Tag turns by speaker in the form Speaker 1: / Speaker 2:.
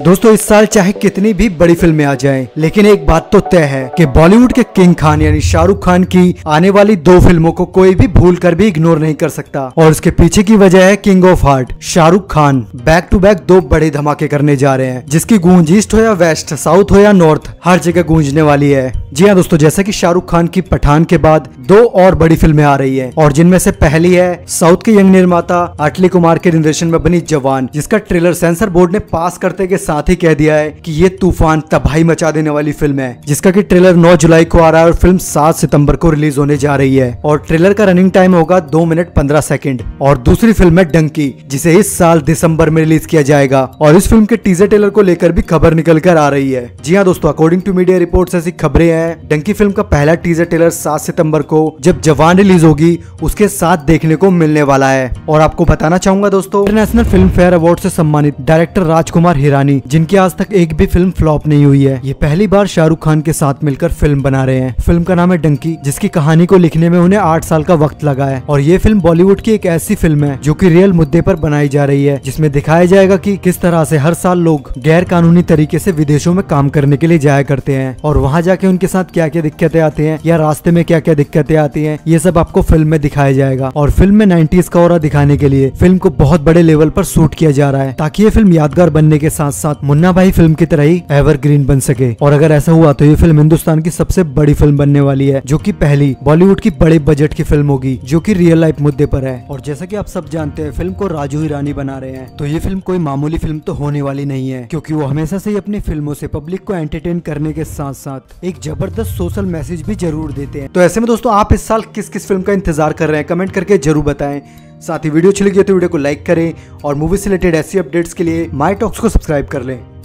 Speaker 1: दोस्तों इस साल चाहे कितनी भी बड़ी फ़िल्में आ जाएँ, लेकिन एक बात तो तय है कि बॉलीवुड के किंग खान यानी शाहरुख खान की आने वाली दो फ़िल्मों को कोई भी भूल कर भी इग्नोर नहीं कर सकता। और इसके पीछे की वजह है king of heart Shahrukh Khan back to back दो बड़े धमाके करने जा रहे हैं जिसकी गूंज ईस्ट हो या वेस्ट साउथ हो या नॉर्थ हर जगह गूंजने वाली है। जी हाँ दोस्तों जैसा की शाहरुख खान की पठान के बाद दो और बड़ी फ़िल्में आ रही है और जिनमें से पहली है साउथ के यंग निर्माता अटली कुमार के निर्देशन में बनी जवान जिसका ट्रेलर सेंसर बोर्ड ने पास करते के साथ ही कह दिया है कि ये तूफ़ान तबाही मचा देने वाली फ़िल्म है, जिसका कि ट्रेलर 9 जुलाई को आ रहा है और फ़िल्म 7 सितंबर को रिलीज़ होने जा रही है। और ट्रेलर का रनिंग टाइम होगा दो मिनट पंद्रह सेकंड और दूसरी फ़िल्म है डंकी जिसे इस साल दिसंबर में रिलीज़ किया जाएगा। और इस फ़िल्म के टीजर ट्रेलर को लेकर भी खबर निकल कर आ रही है। जी हाँ दोस्तों अकॉर्डिंग टू मीडिया रिपोर्ट ऐसी खबरें हैं। डंकी फ़िल्म का पहला टीजर ट्रेलर सात सितंबर को, जब जवान रिलीज़ होगी, उसके साथ देखने को मिलने वाला है। और आपको बताना चाहूँगा दोस्तों इंटरनेशनल फ़िल्म फेयर अवार्ड से सम्मानित डायरेक्टर राजकुमार हिरानी। जिनकी आज तक एक भी फ़िल्म फ्लॉप नहीं हुई है। ये पहली बार शाहरुख खान के साथ मिलकर फ़िल्म बना रहे हैं। फ़िल्म का नाम है डंकी, जिसकी कहानी को लिखने में उन्हें आठ साल का वक्त लगा है। और ये फ़िल्म बॉलीवुड की एक ऐसी फ़िल्म है, जो की रियल मुद्दे पर बनाई जा रही है, जिसमें दिखाया जाएगा की किस तरह से हर साल लोग गैर कानूनी तरीके से विदेशों में काम करने के लिए जाया करते हैं। और वहाँ जाके उनके साथ क्या क्या दिक्कतें आती है, या रास्ते में क्या क्या दिक्कतें आती है, ये सब आपको फ़िल्म में दिखाया जाएगा। और फ़िल्म में नाइन्टीज का और दिखाने के लिए फ़िल्म को बहुत बड़े लेवल पर शूट किया जा रहा है, ताकि ये फ़िल्म यादगार बनने के साथ साथ साथ मुन्ना भाई फ़िल्म की तरह ही एवरग्रीन बन सके। और अगर ऐसा हुआ तो ये फ़िल्म हिंदुस्तान की सबसे बड़ी फ़िल्म बनने वाली है, जो की पहली बॉलीवुड की बड़े बजट की फ़िल्म होगी, जो की रियल लाइफ मुद्दे पर है। और जैसा की आप सब जानते हैं, फ़िल्म को राजू हिरानी बना रहे हैं। तो ये फ़िल्म कोई मामूली फ़िल्म तो होने वाली नहीं है, क्योंकि वो हमेशा से ही अपनी फ़िल्मों से पब्लिक को एंटरटेन करने के साथ साथ एक ज़बरदस्त सोशल मैसेज भी ज़रूर देते हैं। तो ऐसे में दोस्तों, आप इस साल किस किस फ़िल्म का इंतज़ार कर रहे हैं? कमेंट करके ज़रूर बताएँ। साथ ही वीडियो अच्छी लगी तो वीडियो को लाइक करें और मूवी से रिलेटेड ऐसी अपडेट्स के लिए माई टॉक्स को सब्सक्राइब कर लें।